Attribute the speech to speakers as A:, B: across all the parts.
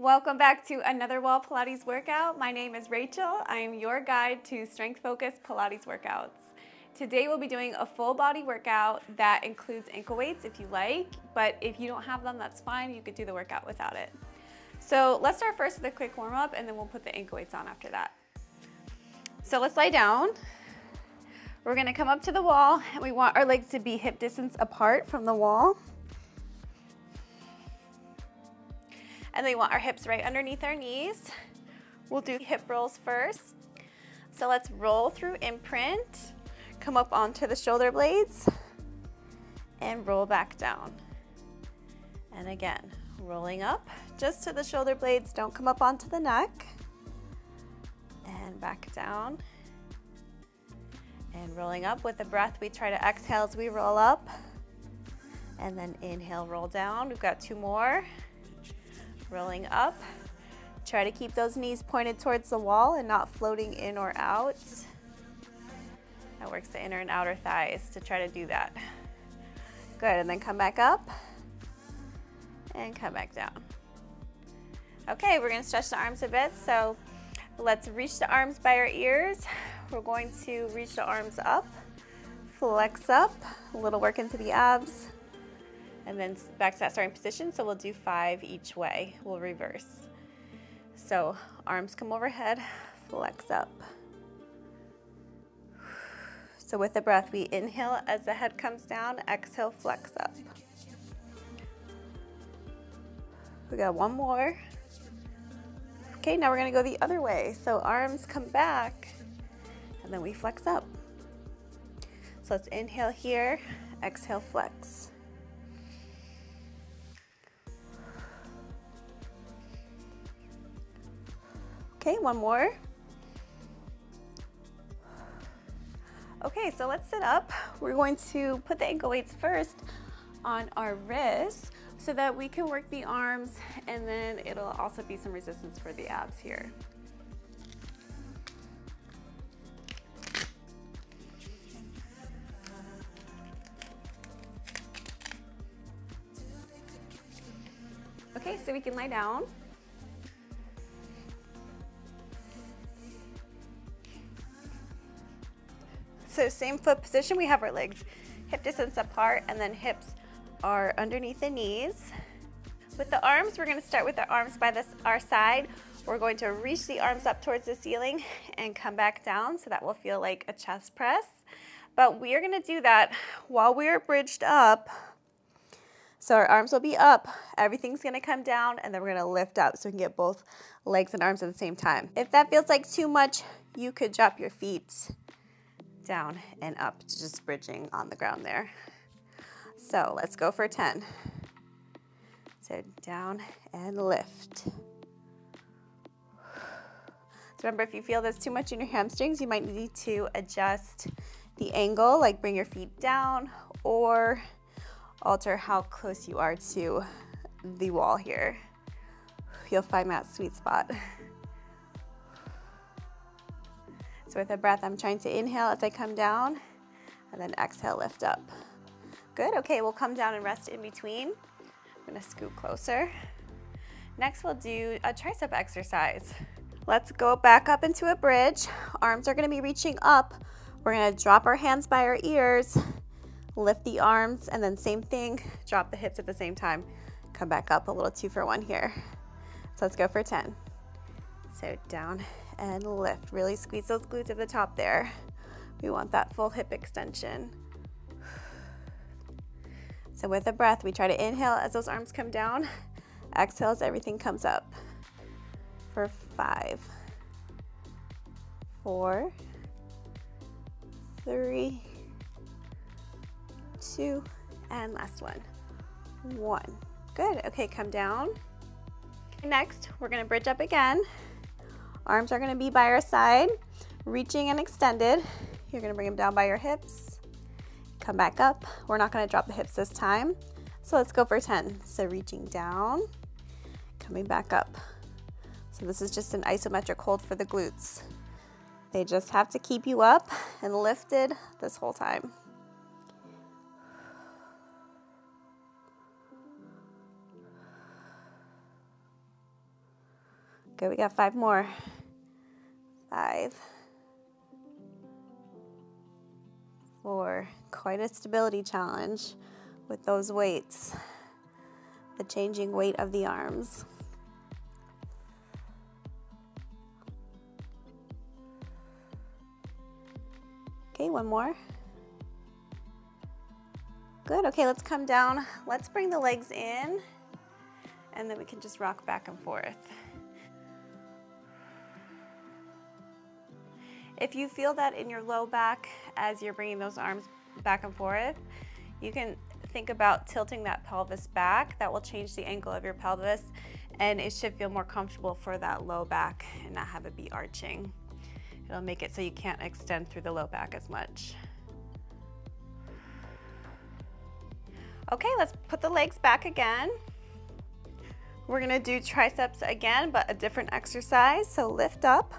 A: Welcome back to another Wall Pilates workout. My name is Rachel. I am your guide to strength focused Pilates workouts. Today we'll be doing a full body workout that includes ankle weights if you like, but if you don't have them, that's fine. You could do the workout without it. So let's start first with a quick warm up and then we'll put the ankle weights on after that. So let's lie down. We're gonna come up to the wall and we want our legs to be hip distance apart from the wall. And we want our hips right underneath our knees. We'll do hip rolls first. So let's roll through imprint, come up onto the shoulder blades, and roll back down. And again, rolling up just to the shoulder blades, don't come up onto the neck. And back down. And rolling up with the breath, we try to exhale as we roll up. And then inhale, roll down. We've got two more rolling up. Try to keep those knees pointed towards the wall and not floating in or out. That works the inner and outer thighs to try to do that. Good, and then come back up and come back down. Okay, we're gonna stretch the arms a bit. So let's reach the arms by our ears. We're going to reach the arms up, flex up, a little work into the abs and then back to that starting position. So we'll do five each way. We'll reverse. So arms come overhead, flex up. So with the breath, we inhale as the head comes down, exhale, flex up. We got one more. Okay, now we're gonna go the other way. So arms come back, and then we flex up. So let's inhale here, exhale, flex. Okay, one more. Okay, so let's sit up. We're going to put the ankle weights first on our wrists so that we can work the arms and then it'll also be some resistance for the abs here. Okay, so we can lie down. So same foot position, we have our legs hip distance apart and then hips are underneath the knees. With the arms, we're gonna start with our arms by this, our side. We're going to reach the arms up towards the ceiling and come back down so that will feel like a chest press. But we are gonna do that while we are bridged up. So our arms will be up, everything's gonna come down, and then we're gonna lift up so we can get both legs and arms at the same time. If that feels like too much, you could drop your feet down and up just bridging on the ground there. So let's go for 10. So down and lift. So remember, if you feel this too much in your hamstrings, you might need to adjust the angle, like bring your feet down or alter how close you are to the wall here. You'll find that sweet spot. So with a breath, I'm trying to inhale as I come down and then exhale, lift up. Good, okay, we'll come down and rest in between. I'm gonna scoot closer. Next, we'll do a tricep exercise. Let's go back up into a bridge. Arms are gonna be reaching up. We're gonna drop our hands by our ears, lift the arms, and then same thing, drop the hips at the same time. Come back up a little two for one here. So let's go for 10. So down and lift. Really squeeze those glutes at the top there. We want that full hip extension. So with a breath, we try to inhale as those arms come down. Exhale as everything comes up. For five, four, three, two, and last one. One. Good. Okay, come down. Next, we're gonna bridge up again. Arms are gonna be by our side, reaching and extended. You're gonna bring them down by your hips. Come back up. We're not gonna drop the hips this time. So let's go for 10. So reaching down, coming back up. So this is just an isometric hold for the glutes. They just have to keep you up and lifted this whole time. Good, we got five more. Five. Four. Quite a stability challenge with those weights. The changing weight of the arms. Okay, one more. Good, okay, let's come down. Let's bring the legs in and then we can just rock back and forth. If you feel that in your low back as you're bringing those arms back and forth, you can think about tilting that pelvis back. That will change the angle of your pelvis and it should feel more comfortable for that low back and not have it be arching. It'll make it so you can't extend through the low back as much. Okay, let's put the legs back again. We're gonna do triceps again, but a different exercise. So lift up.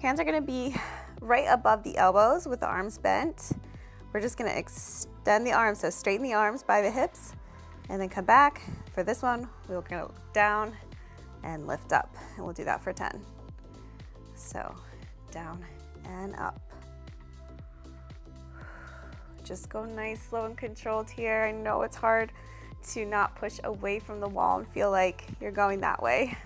A: Hands are gonna be right above the elbows with the arms bent. We're just gonna extend the arms, so straighten the arms by the hips and then come back. For this one, gonna go down and lift up. And we'll do that for 10. So down and up. Just go nice, slow, and controlled here. I know it's hard to not push away from the wall and feel like you're going that way.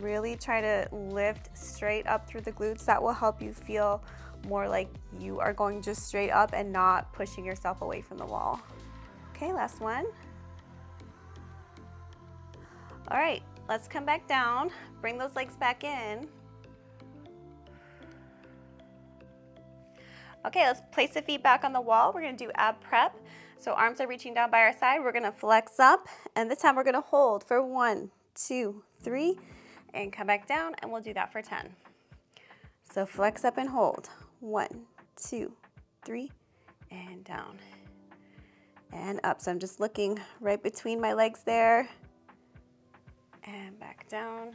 A: Really try to lift straight up through the glutes. That will help you feel more like you are going just straight up and not pushing yourself away from the wall. Okay, last one. All right, Let's come back down, bring those legs back in. Okay, let's place the feet back on the wall. We're gonna do ab prep. So arms are reaching down by our side. We're gonna flex up, and this time we're gonna hold for one, two, three, and come back down, and we'll do that for 10. So flex up and hold. One, two, three, and down. And up. So I'm just looking right between my legs there and back down.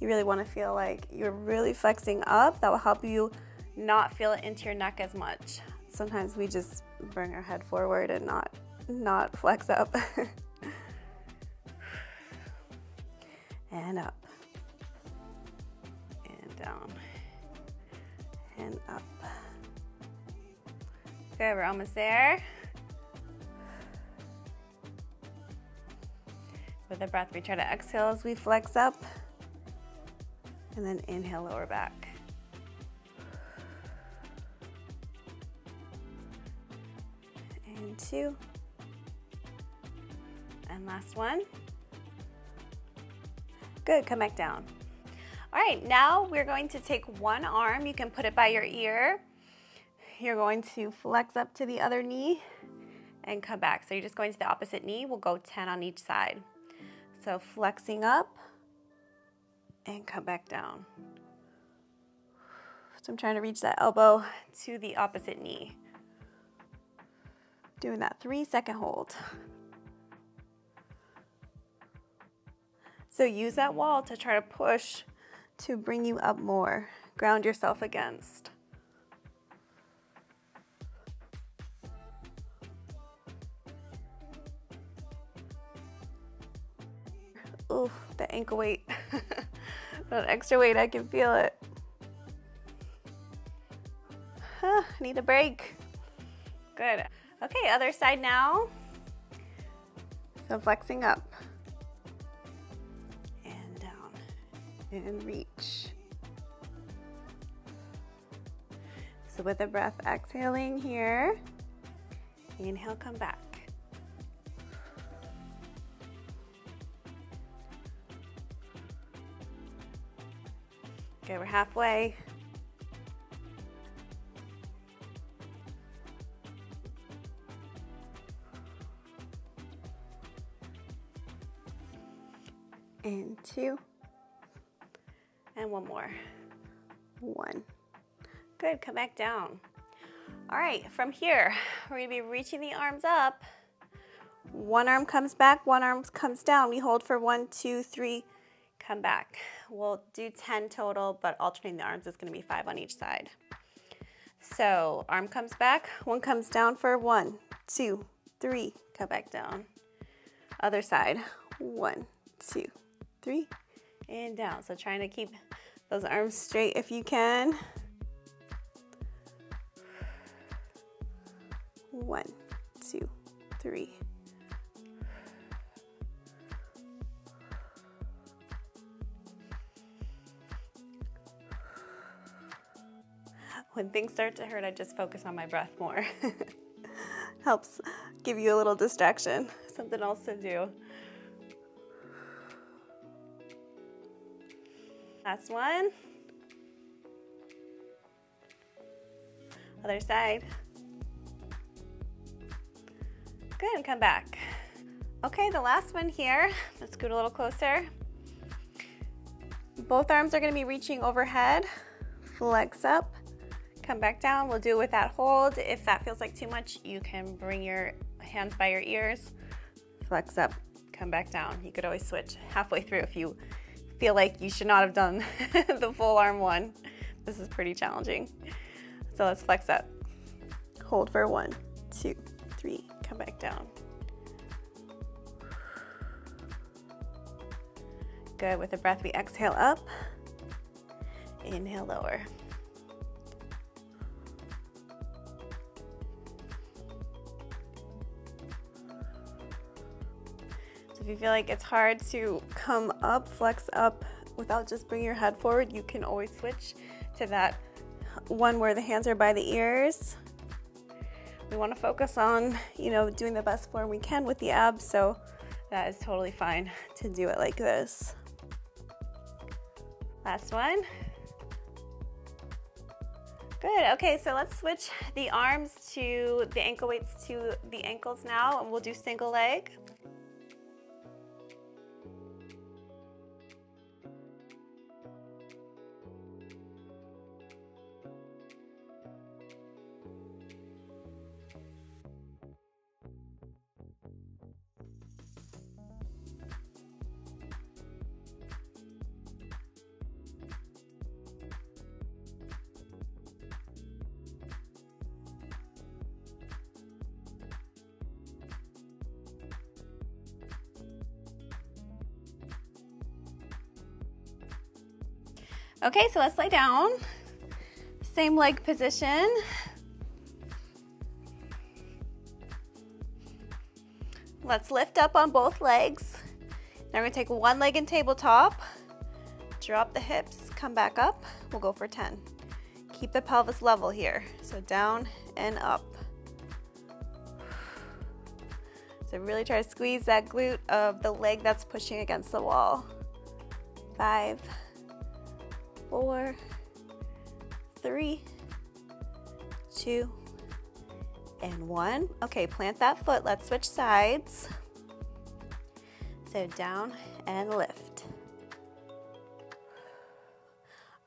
A: You really want to feel like you're really flexing up. That will help you not feel it into your neck as much. Sometimes we just bring our head forward and not not flex up. and up. And down. And up. Okay, we're almost there. With the breath, we try to exhale as we flex up. And then inhale, lower back. And two. And last one. Good, come back down. All right, now we're going to take one arm. You can put it by your ear. You're going to flex up to the other knee and come back. So you're just going to the opposite knee. We'll go 10 on each side. So flexing up and come back down. So I'm trying to reach that elbow to the opposite knee. Doing that three second hold. So use that wall to try to push to bring you up more. Ground yourself against. Ooh, the ankle weight. that extra weight, I can feel it. Huh, need a break. Good. Okay, other side now. So flexing up. And reach. So with a breath exhaling here, inhale, come back. Okay, we're halfway. And two. And one more. One. Good, come back down. All right, from here, we're gonna be reaching the arms up. One arm comes back, one arm comes down. We hold for one, two, three, come back. We'll do 10 total, but alternating the arms is gonna be five on each side. So arm comes back, one comes down for one, two, three, come back down. Other side, one, two, three, and down. So trying to keep those arms straight if you can. One, two, three. When things start to hurt, I just focus on my breath more. Helps give you a little distraction, something else to do. Last one. Other side. Good, and come back. Okay, the last one here. Let's scoot a little closer. Both arms are gonna be reaching overhead. Flex up, come back down. We'll do it with that hold. If that feels like too much, you can bring your hands by your ears. Flex up, come back down. You could always switch halfway through if you feel like you should not have done the full arm one. This is pretty challenging. So let's flex up. Hold for one, two, three, come back down. Good, with the breath we exhale up, inhale lower. If you feel like it's hard to come up, flex up without just bringing your head forward, you can always switch to that one where the hands are by the ears. We want to focus on, you know, doing the best form we can with the abs, so that is totally fine to do it like this. Last one. Good, okay, so let's switch the arms to the ankle weights to the ankles now, and we'll do single leg. Okay, so let's lay down. Same leg position. Let's lift up on both legs. Now we're gonna take one leg in tabletop, drop the hips, come back up. We'll go for 10. Keep the pelvis level here. So down and up. So really try to squeeze that glute of the leg that's pushing against the wall. Five, four, three, two, and one. Okay, plant that foot. Let's switch sides. So down and lift.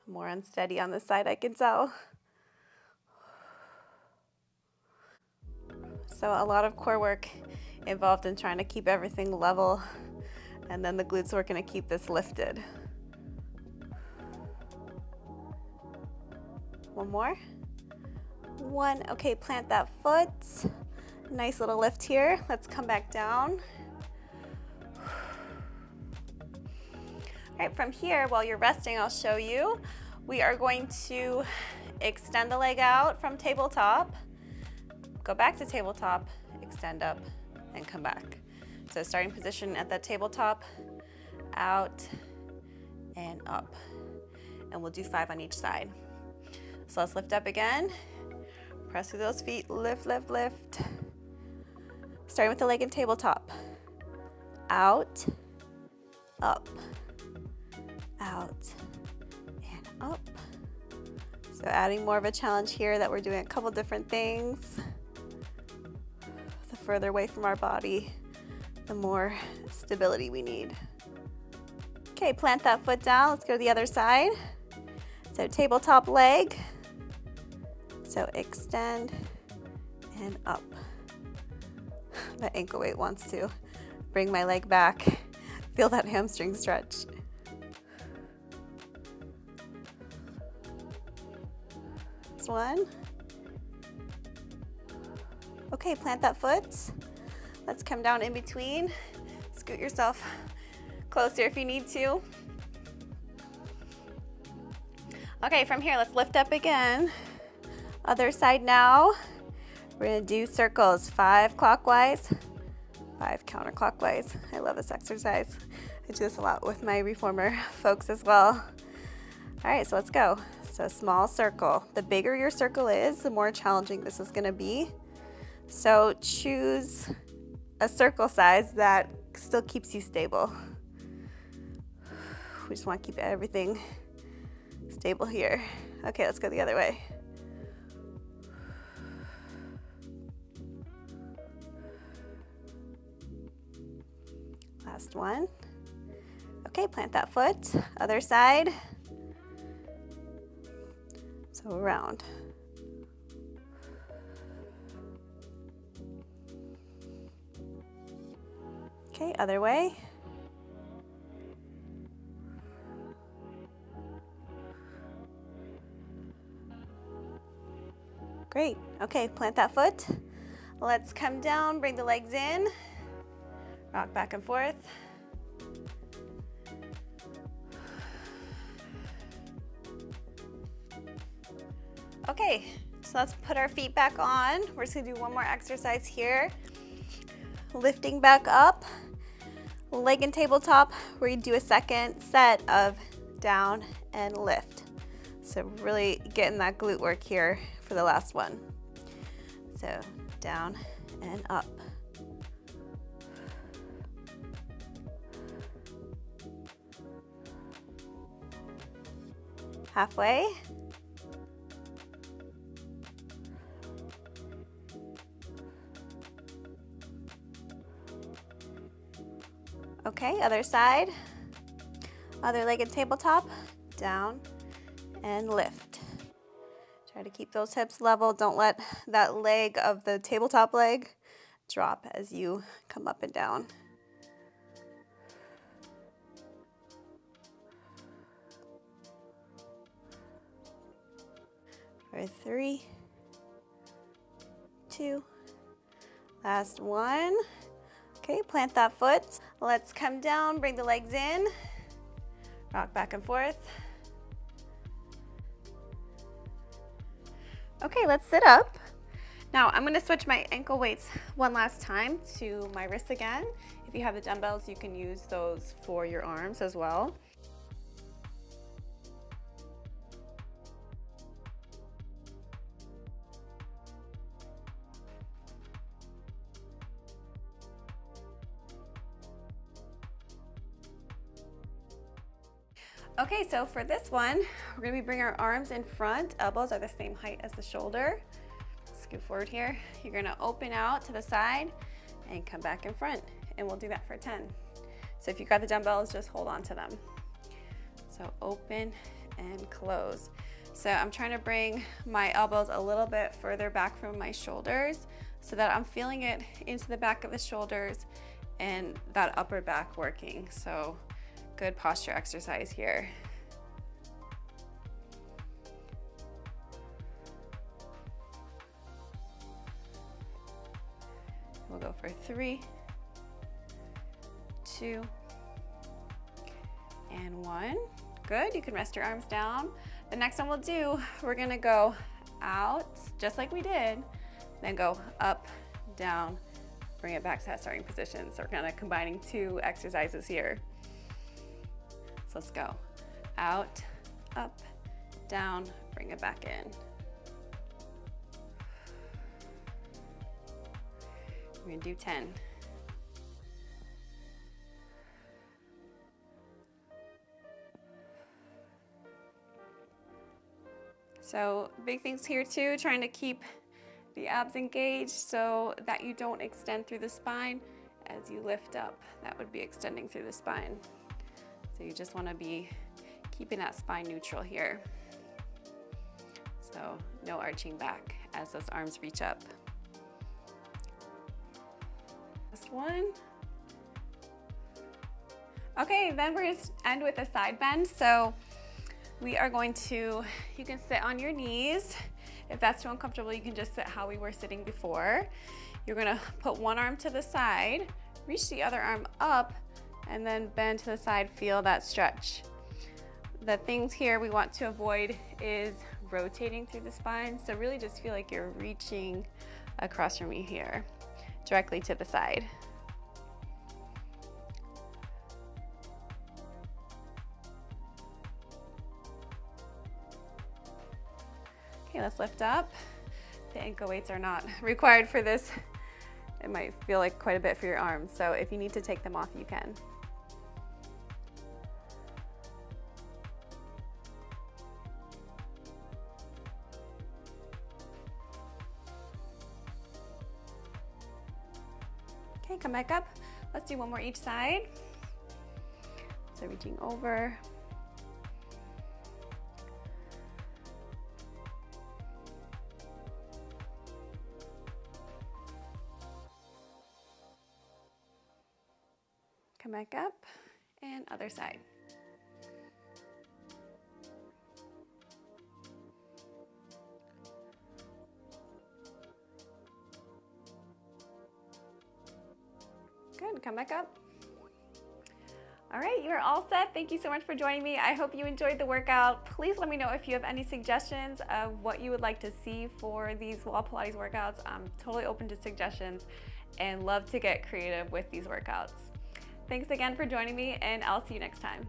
A: More unsteady on this side, I can tell. So a lot of core work involved in trying to keep everything level and then the glutes working to keep this lifted. One more. One. Okay, plant that foot. Nice little lift here. Let's come back down. All right, from here, while you're resting, I'll show you. We are going to extend the leg out from tabletop, go back to tabletop, extend up, and come back. So starting position at that tabletop, out, and up. And we'll do five on each side. So let's lift up again. Press through those feet, lift, lift, lift. Starting with the leg in tabletop. Out, up, out, and up. So adding more of a challenge here that we're doing a couple different things. The further away from our body, the more stability we need. Okay, plant that foot down. Let's go to the other side. So tabletop leg, so extend and up. That ankle weight wants to bring my leg back. Feel that hamstring stretch. This one. Okay, plant that foot. Let's come down in between. Scoot yourself closer if you need to. Okay, from here, let's lift up again. Other side now. We're gonna do circles, five clockwise, five counterclockwise. I love this exercise. I do this a lot with my reformer folks as well. All right, so let's go. So small circle. The bigger your circle is, the more challenging this is gonna be. So choose a circle size that still keeps you stable. We just wanna keep everything stable here. Okay, let's go the other way. Last one. Okay, plant that foot. Other side. So around. Okay, other way. Great. Okay, plant that foot. Let's come down, bring the legs in. Rock back and forth. Okay, so let's put our feet back on. We're just gonna do one more exercise here. Lifting back up, leg and tabletop. We're gonna do a second set of down and lift. So really getting that glute work here for the last one. So down and up. Halfway. Okay, other side. Other leg and tabletop, down and lift. Try to keep those hips level. Don't let that leg of the tabletop leg drop as you come up and down. Three, two, last one. Okay, plant that foot. Let's come down, bring the legs in, rock back and forth. Okay, let's sit up. Now I'm gonna switch my ankle weights one last time to my wrists again. If you have the dumbbells, you can use those for your arms as well. Okay, so for this one, we're gonna be bring our arms in front, elbows are the same height as the shoulder. Scoot forward here. You're gonna open out to the side and come back in front, and we'll do that for 10. So if you've got the dumbbells, just hold on to them. So open and close. So I'm trying to bring my elbows a little bit further back from my shoulders so that I'm feeling it into the back of the shoulders and that upper back working. So good posture exercise here. We'll go for three, two, and one. Good, you can rest your arms down. The next one we'll do, we're gonna go out, just like we did, then go up, down, bring it back to that starting position. So we're kind of combining two exercises here. Let's go. Out, up, down, bring it back in. We're gonna do 10. So big things here too, trying to keep the abs engaged so that you don't extend through the spine as you lift up. That would be extending through the spine. So you just wanna be keeping that spine neutral here. So no arching back as those arms reach up. Last one. Okay, then we're gonna end with a side bend. So we are going to, you can sit on your knees. If that's too uncomfortable, you can just sit how we were sitting before. You're gonna put one arm to the side, reach the other arm up, and then bend to the side, feel that stretch. The things here we want to avoid is rotating through the spine. So really just feel like you're reaching across from me here, directly to the side. Okay, let's lift up. The ankle weights are not required for this. It might feel like quite a bit for your arms, so if you need to take them off, you can. Back up. Let's do one more each side. So reaching over. Come back up and other side. Come back up. All right, you're all set. Thank you so much for joining me. I hope you enjoyed the workout. Please let me know if you have any suggestions of what you would like to see for these wall Pilates workouts. I'm totally open to suggestions and love to get creative with these workouts. Thanks again for joining me and I'll see you next time.